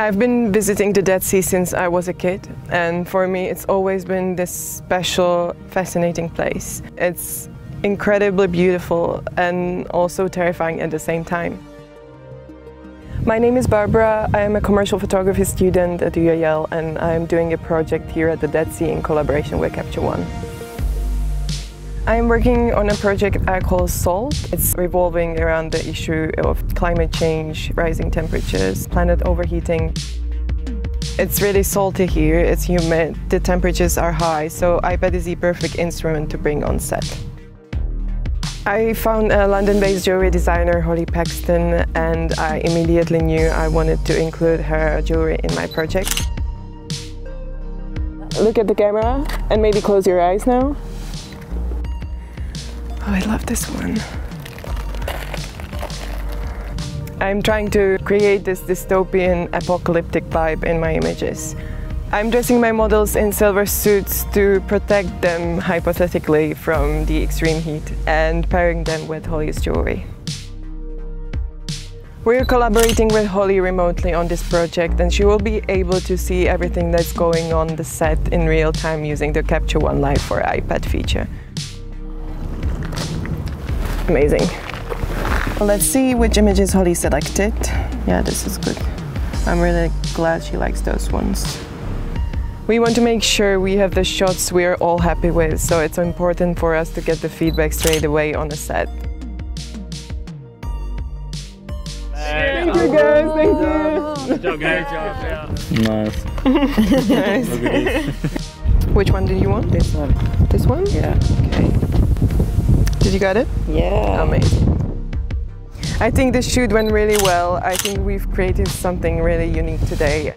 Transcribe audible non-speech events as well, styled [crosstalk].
I've been visiting the Dead Sea since I was a kid, and for me, it's always been this special, fascinating place. It's incredibly beautiful and also terrifying at the same time. My name is Barbora. I am a commercial photography student at UAL and I'm doing a project here at the Dead Sea in collaboration with Capture One. I'm working on a project I call SALT. It's revolving around the issue of climate change, rising temperatures, planet overheating. It's really salty here, it's humid, the temperatures are high, so iPad is the perfect instrument to bring on set. I found a London-based jewelry designer, Hollie Paxton, and I immediately knew I wanted to include her jewelry in my project. Look at the camera and maybe close your eyes now. Oh, I love this one. I'm trying to create this dystopian apocalyptic vibe in my images. I'm dressing my models in silver suits to protect them hypothetically from the extreme heat and pairing them with Hollie's jewelry. We're collaborating with Hollie remotely on this project and she will be able to see everything that's going on the set in real time using the Capture One Live for iPad feature amazing. Let's see which images Hollie selected. Yeah, this is good. I'm really glad she likes those ones. We want to make sure we have the shots we're all happy with, so it's important for us to get the feedback straight away on the set. Thank you guys, thank you. Good job, great job. Yeah. Nice. nice. [laughs] Which one did you want? This one. This one? Yeah. Did you get it? Yeah. Amazing. I think the shoot went really well. I think we've created something really unique today.